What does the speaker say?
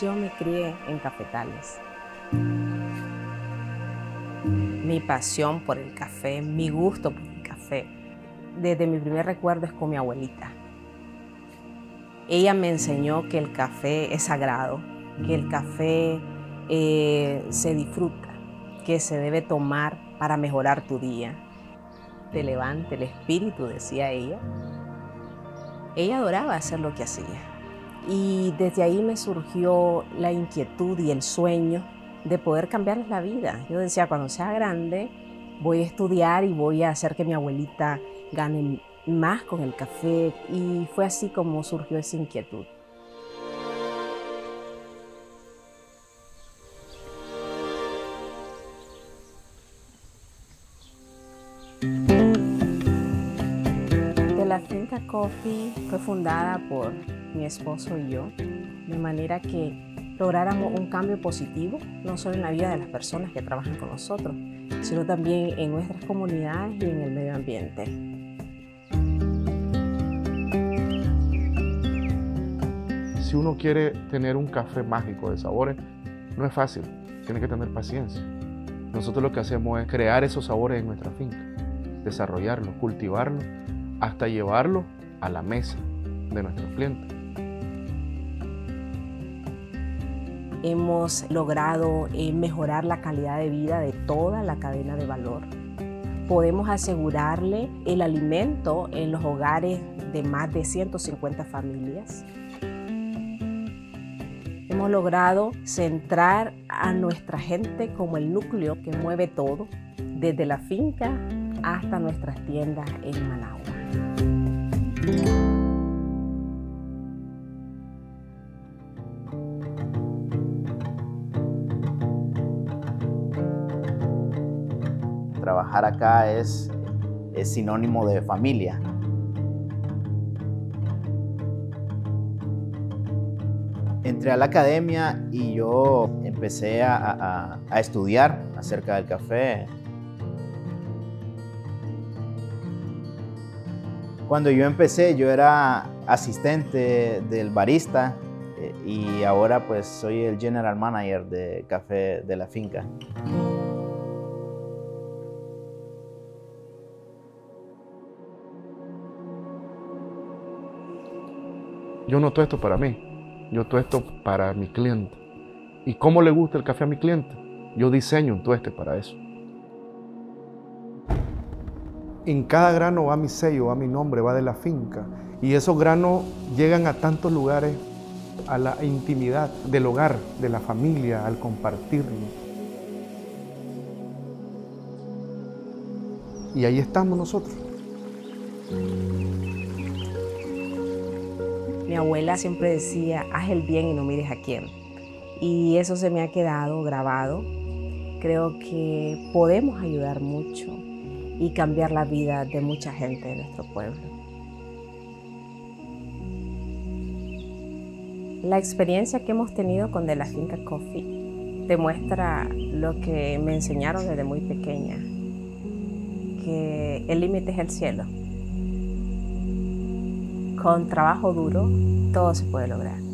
Yo me crié en cafetales. Mi pasión por el café, mi gusto por el café, desde mi primer recuerdo es con mi abuelita. Ella me enseñó que el café es sagrado, que el café eh, se disfruta, que se debe tomar para mejorar tu día. Te levanta el espíritu, decía ella. Ella adoraba hacer lo que hacía. Y desde ahí me surgió la inquietud y el sueño de poder cambiarles la vida. Yo decía, cuando sea grande, voy a estudiar y voy a hacer que mi abuelita gane más con el café. Y fue así como surgió esa inquietud. La finca Coffee fue fundada por mi esposo y yo, de manera que lográramos un cambio positivo, no solo en la vida de las personas que trabajan con nosotros, sino también en nuestras comunidades y en el medio ambiente. Si uno quiere tener un café mágico de sabores, no es fácil, tiene que tener paciencia. Nosotros lo que hacemos es crear esos sabores en nuestra finca, desarrollarlos, cultivarlos hasta llevarlo a la mesa de nuestros clientes. Hemos logrado eh, mejorar la calidad de vida de toda la cadena de valor. Podemos asegurarle el alimento en los hogares de más de 150 familias. Hemos logrado centrar a nuestra gente como el núcleo que mueve todo, desde la finca hasta nuestras tiendas en Managua. Trabajar acá es, es sinónimo de familia. Entré a la academia y yo empecé a, a estudiar acerca del café. Cuando yo empecé, yo era asistente del barista eh, y ahora pues soy el general manager de café de la finca. Yo no esto para mí, yo esto para mi cliente. ¿Y cómo le gusta el café a mi cliente? Yo diseño un tueste para eso en cada grano va mi sello, va mi nombre, va de la finca. Y esos granos llegan a tantos lugares, a la intimidad del hogar, de la familia, al compartirlo. Y ahí estamos nosotros. Mi abuela siempre decía, haz el bien y no mires a quién. Y eso se me ha quedado grabado. Creo que podemos ayudar mucho y cambiar la vida de mucha gente de nuestro pueblo. La experiencia que hemos tenido con De la Finca Coffee demuestra lo que me enseñaron desde muy pequeña, que el límite es el cielo. Con trabajo duro todo se puede lograr.